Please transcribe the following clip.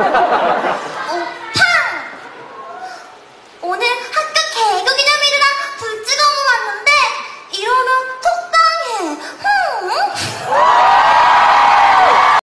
어, 팡! 오늘